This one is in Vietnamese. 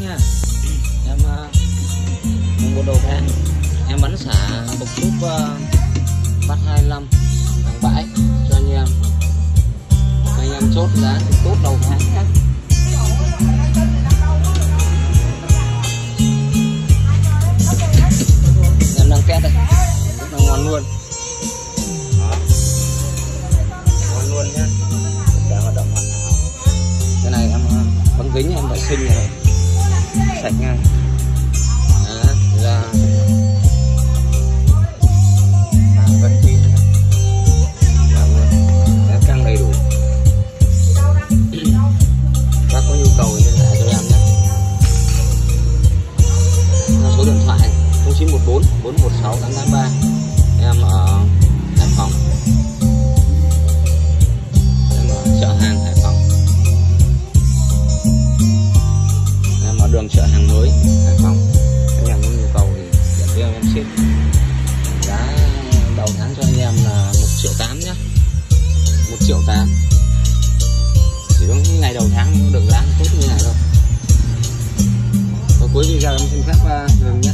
nha. Em ờ, uh, mùng một đầu em bắn xả bộc súp uh, bắt 25 hàng bãi cho anh em. Anh em chốt giá tốt đầu tháng nhé. Em đang két đây. Rất là ngon luôn. Đó. ngon luôn nhé. Đang hoạt động hoàn hảo. Cái này em ờ, bắn kính em vệ sinh rồi sạch ngay. Đó, ra hàng vân pin Đã căng đầy đủ. Bác có nhu cầu liên hệ cho em nhé. Số điện thoại 0914 416 883 em ở Hải Phòng. Em ở chợ hàng Hải Phòng. Em ở đường chợ hàng Hải Phòng anh em có nhu cầu thì điện cho em ship. Giá đầu tháng cho anh em là 1 triệu 8 nhé 1 triệu 8 chỉ có ngày đầu tháng được giá tốt như này thôi. Và cuối video em xin phép ờ, dừng nhé.